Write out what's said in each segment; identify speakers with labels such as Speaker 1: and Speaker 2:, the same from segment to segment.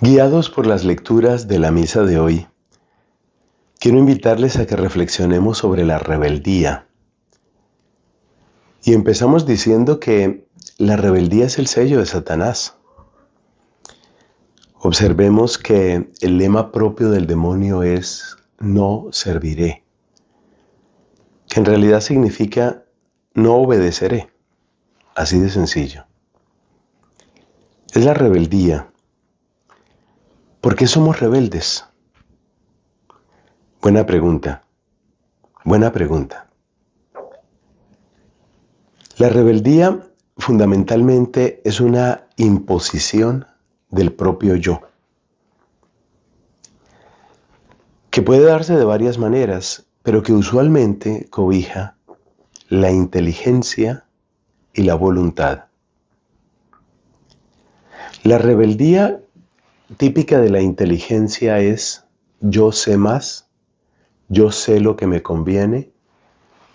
Speaker 1: Guiados por las lecturas de la misa de hoy, quiero invitarles a que reflexionemos sobre la rebeldía. Y empezamos diciendo que la rebeldía es el sello de Satanás. Observemos que el lema propio del demonio es no serviré, que en realidad significa no obedeceré, así de sencillo. Es la rebeldía ¿Por qué somos rebeldes? Buena pregunta. Buena pregunta. La rebeldía fundamentalmente es una imposición del propio yo, que puede darse de varias maneras, pero que usualmente cobija la inteligencia y la voluntad. La rebeldía típica de la inteligencia es yo sé más, yo sé lo que me conviene,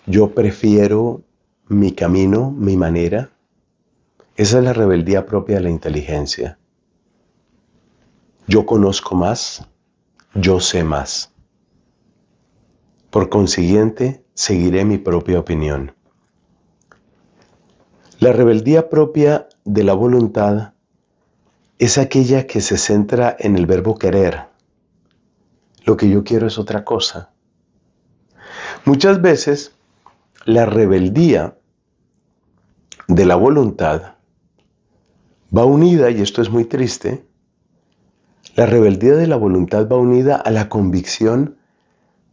Speaker 1: yo prefiero mi camino, mi manera. Esa es la rebeldía propia de la inteligencia. Yo conozco más, yo sé más. Por consiguiente, seguiré mi propia opinión. La rebeldía propia de la voluntad es aquella que se centra en el verbo querer. Lo que yo quiero es otra cosa. Muchas veces la rebeldía de la voluntad va unida, y esto es muy triste, la rebeldía de la voluntad va unida a la convicción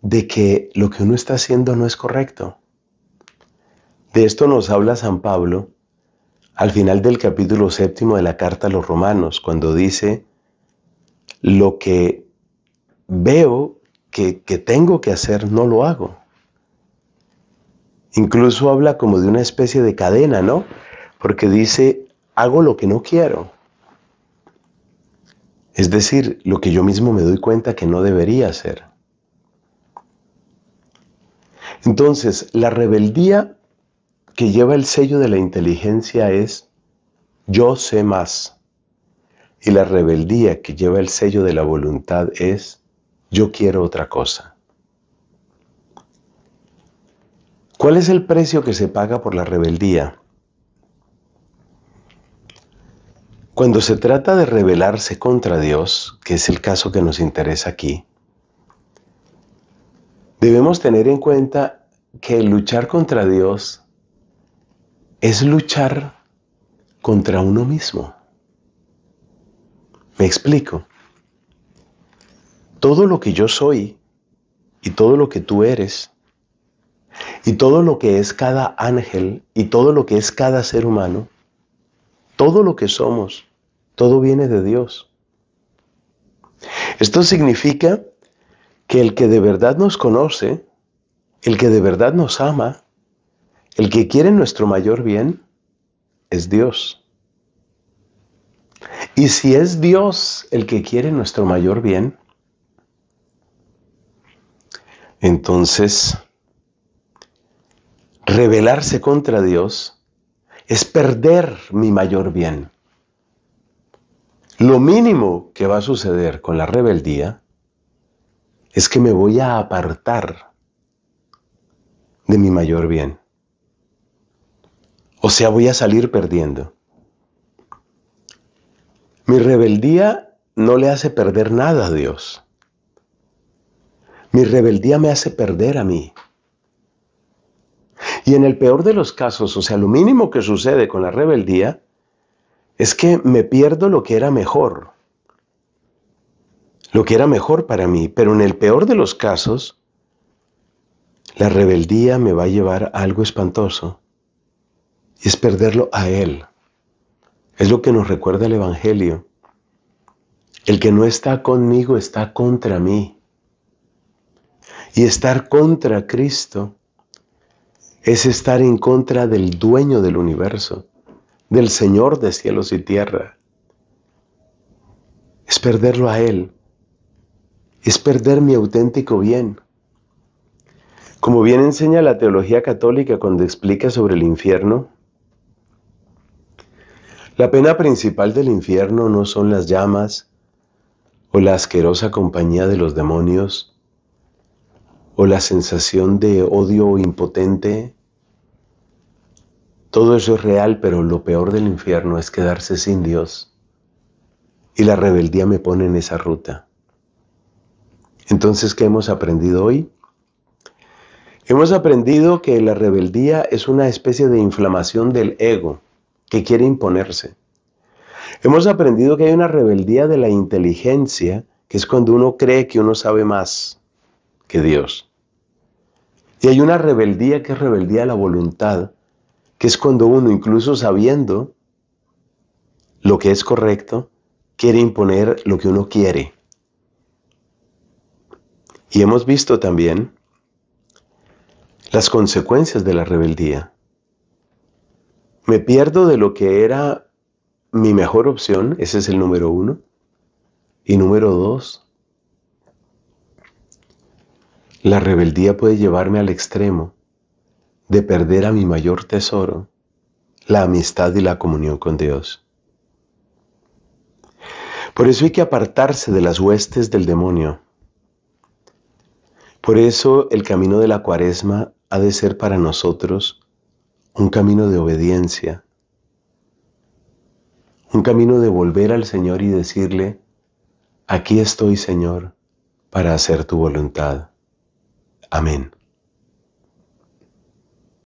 Speaker 1: de que lo que uno está haciendo no es correcto. De esto nos habla San Pablo al final del capítulo séptimo de la carta a los romanos, cuando dice, lo que veo que, tengo que hacer, no lo hago. Incluso habla como de una especie de cadena, ¿no? Porque dice, hago lo que no quiero. Es decir, lo que yo mismo me doy cuenta que no debería hacer. Entonces, la rebeldía que lleva el sello de la inteligencia es yo sé más. Y la rebeldía que lleva el sello de la voluntad es yo quiero otra cosa. ¿Cuál es el precio que se paga por la rebeldía? Cuando se trata de rebelarse contra Dios, que es el caso que nos interesa aquí, debemos tener en cuenta que luchar contra Dios es luchar contra uno mismo. Me explico. Todo lo que yo soy y todo lo que tú eres y todo lo que es cada ángel y todo lo que es cada ser humano, todo lo que somos, todo viene de Dios. Esto significa que el que de verdad nos conoce, el que de verdad nos ama, el que quiere nuestro mayor bien es Dios. Y si es Dios el que quiere nuestro mayor bien, entonces rebelarse contra Dios es perder mi mayor bien. Lo mínimo que va a suceder con la rebeldía es que me voy a apartar de mi mayor bien. O sea, voy a salir perdiendo. Mi rebeldía no le hace perder nada a Dios. Mi rebeldía me hace perder a mí. Y en el peor de los casos, o sea, lo mínimo que sucede con la rebeldía, es que me pierdo lo que era mejor. Lo que era mejor para mí. Pero en el peor de los casos, la rebeldía me va a llevar a algo espantoso y es perderlo a Él. Es lo que nos recuerda el Evangelio. El que no está conmigo está contra mí. Y estar contra Cristo es estar en contra del dueño del universo, del Señor de cielos y tierra. Es perderlo a Él. Es perder mi auténtico bien. Como bien enseña la teología católica cuando explica sobre el infierno, la pena principal del infierno no son las llamas, o la asquerosa compañía de los demonios, o la sensación de odio impotente. Todo eso es real, pero lo peor del infierno es quedarse sin Dios. Y la rebeldía me pone en esa ruta. Entonces, ¿qué hemos aprendido hoy? Hemos aprendido que la rebeldía es una especie de inflamación del ego que quiere imponerse. Hemos aprendido que hay una rebeldía de la inteligencia, que es cuando uno cree que uno sabe más que Dios. Y hay una rebeldía que es rebeldía de la voluntad, que es cuando uno, incluso sabiendo lo que es correcto, quiere imponer lo que uno quiere. Y hemos visto también las consecuencias de la rebeldía. Me pierdo de lo que era mi mejor opción, ese es el número uno. Y número dos, la rebeldía puede llevarme al extremo de perder a mi mayor tesoro, la amistad y la comunión con Dios. Por eso hay que apartarse de las huestes del demonio. Por eso el camino de la cuaresma ha de ser para nosotros un camino de obediencia, un camino de volver al Señor y decirle, aquí estoy Señor para hacer tu voluntad. Amén.